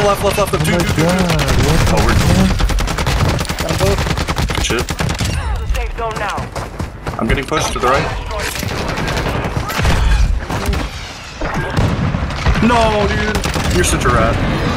the left, left, left. Oh Two, my two, god, what the Oh, we're? Got both. good shit. Safe zone now. I'm getting pushed to the right. No, dude. You're such a rat.